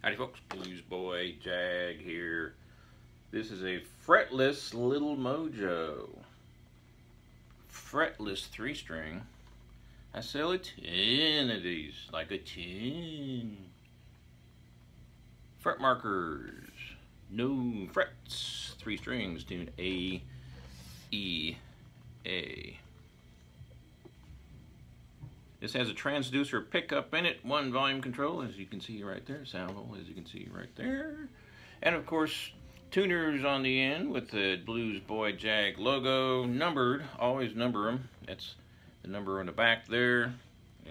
Howdy folks, Blues Boy Jag here. This is a fretless Little Mojo. Fretless three string. I sell a tin of these, like a tin. Fret markers, no frets, three strings, tune A, E, A. This has a transducer pickup in it, one volume control, as you can see right there, sound hole, as you can see right there. And of course, tuners on the end with the Blues Boy Jag logo, numbered, always number them. That's the number on the back there,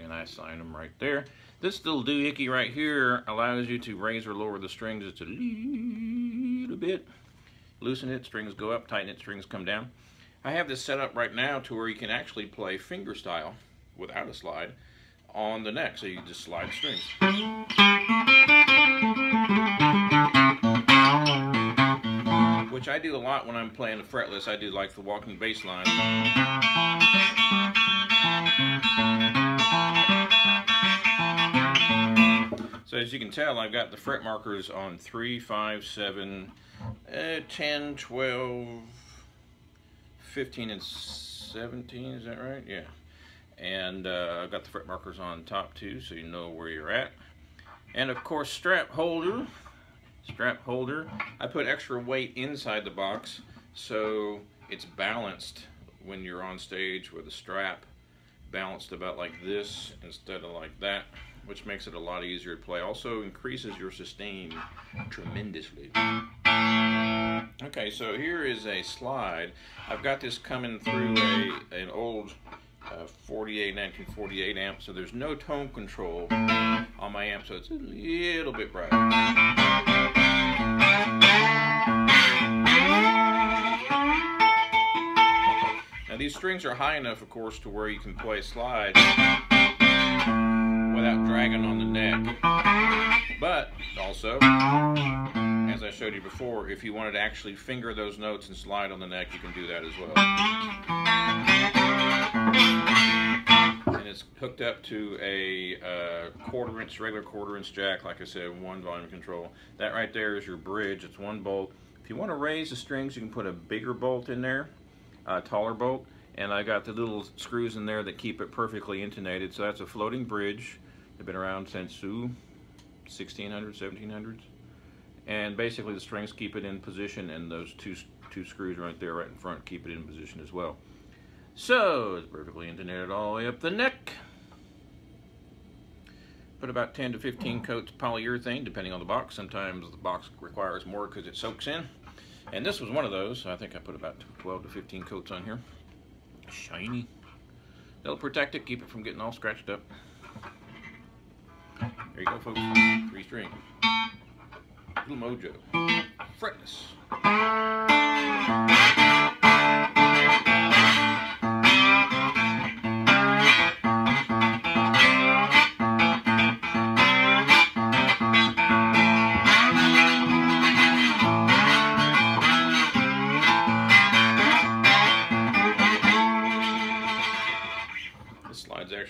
and I sign them right there. This little doohickey right here allows you to raise or lower the strings just a little bit. Loosen it, strings go up, tighten it, strings come down. I have this set up right now to where you can actually play finger style without a slide on the neck. So you just slide strings. Which I do a lot when I'm playing the fretless. I do like the walking bass line. So as you can tell, I've got the fret markers on 3, 5, 7, uh, 10, 12, 15, and 17. Is that right? Yeah and uh, I've got the fret markers on top too so you know where you're at. And of course strap holder strap holder. I put extra weight inside the box so it's balanced when you're on stage with a strap balanced about like this instead of like that which makes it a lot easier to play. Also increases your sustain tremendously. Okay so here is a slide. I've got this coming through a an old uh, 48 1948 amp so there's no tone control on my amp so it's a little bit bright now these strings are high enough of course to where you can play slide without dragging on the neck. But also as I showed you before if you wanted to actually finger those notes and slide on the neck you can do that as well it's hooked up to a uh, quarter inch, regular quarter inch jack, like I said, one volume control. That right there is your bridge. It's one bolt. If you want to raise the strings, you can put a bigger bolt in there, a taller bolt. And I got the little screws in there that keep it perfectly intonated. So that's a floating bridge. They've been around since ooh, 1600s, 1700s. And basically the strings keep it in position and those two, two screws right there right in front keep it in position as well. So, it's perfectly intonated all the way up the neck. Put about 10 to 15 coats of polyurethane, depending on the box. Sometimes the box requires more because it soaks in. And this was one of those. I think I put about 12 to 15 coats on here. Shiny. That'll protect it, keep it from getting all scratched up. There you go, folks. Three string. Little Mojo. Fretless.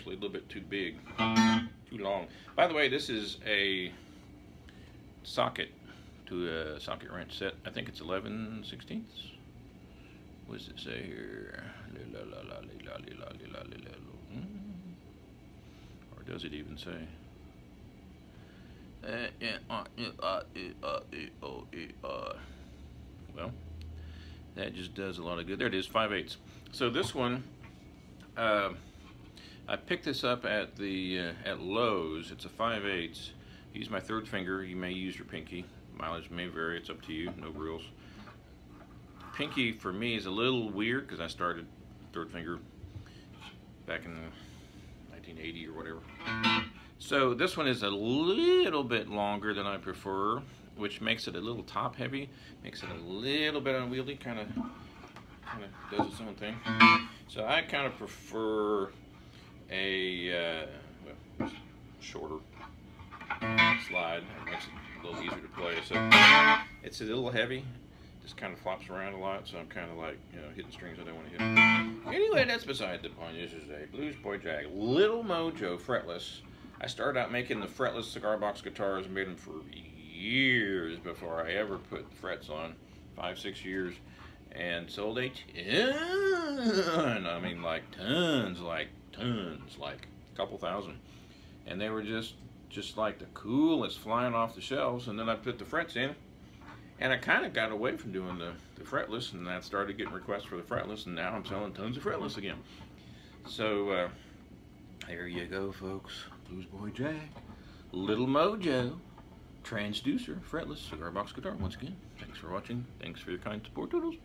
Actually a little bit too big, too long. By the way, this is a socket to a socket wrench set. I think it's 11 sixteenths. What does it say here? Or does it even say? Well, that just does a lot of good. There it is, 5 eighths. So this one, uh, I picked this up at the uh, at Lowe's. It's a 5 8 Use my third finger. You may use your pinky. Mileage may vary. It's up to you. No rules. Pinky for me is a little weird because I started third finger back in 1980 or whatever. So this one is a little bit longer than I prefer, which makes it a little top heavy, makes it a little bit unwieldy, kind of kind of does its own thing. So I kind of prefer a uh, shorter slide. It makes it a little easier to play. So it's a little heavy. Just kind of flops around a lot, so I'm kind of like, you know, hitting strings I don't want to hit. Anyway, that's beside the point. This is a Blues Boy Jag Little Mojo fretless I started out making the fretless cigar box guitars and made them for years before I ever put frets on, five, six years, and sold a ton. I mean, like tons, like tons, like a couple thousand. And they were just, just like the coolest flying off the shelves. And then I put the frets in, and I kind of got away from doing the, the fretless, and I started getting requests for the fretless, and now I'm selling tons of fretless again. So, uh, there you go, folks. Blues Boy Jag, Little Mojo, transducer, fretless cigar box guitar. Once again, thanks for watching. Thanks for your kind support, Toodles.